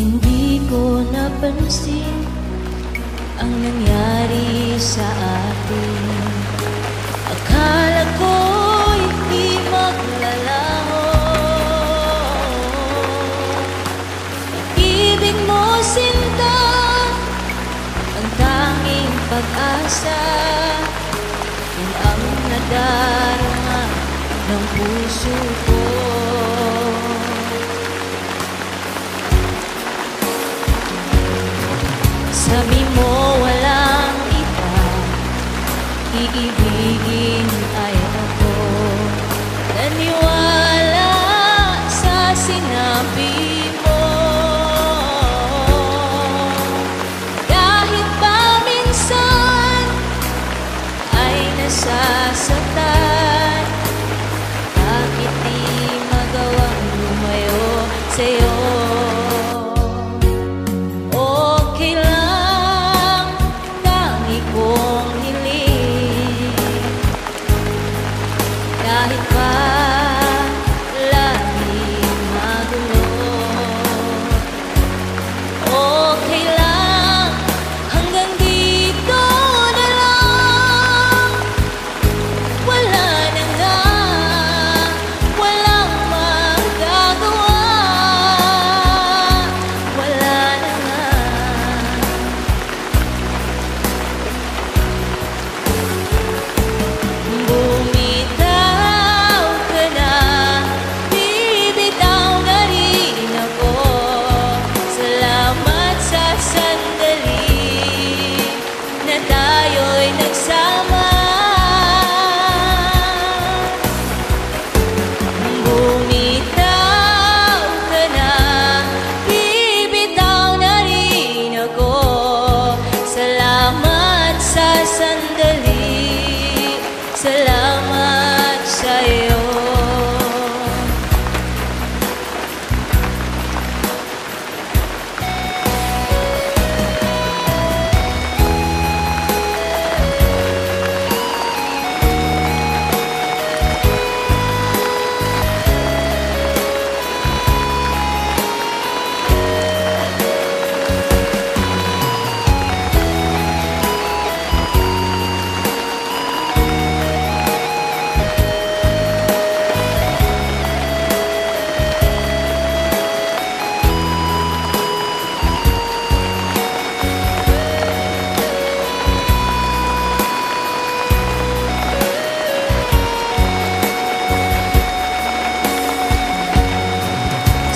Hindi ko napansin ang nangyari sa atin. Akala ko'y di maglalaho. Pag-ibig mo sinta Ang tanging pag-asa. Yan ang nadarama ng puso ko Sabi mo walang iba. Iibigin ay ako. Naniwala sa sinabi mo. Kahit pa minsan Ay nasasaktan Bakit di magawang lumayo sa'yo So love.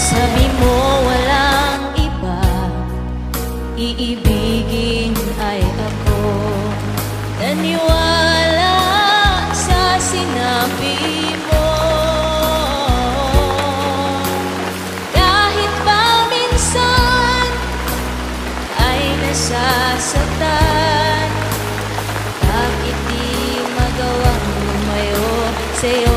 Sabi mo walang iba Iibigin ay ako. Naniwala sa sinabi mo. Kahit pa minsan Ay nasasaktan Bakit di magawang lumayo sa'yo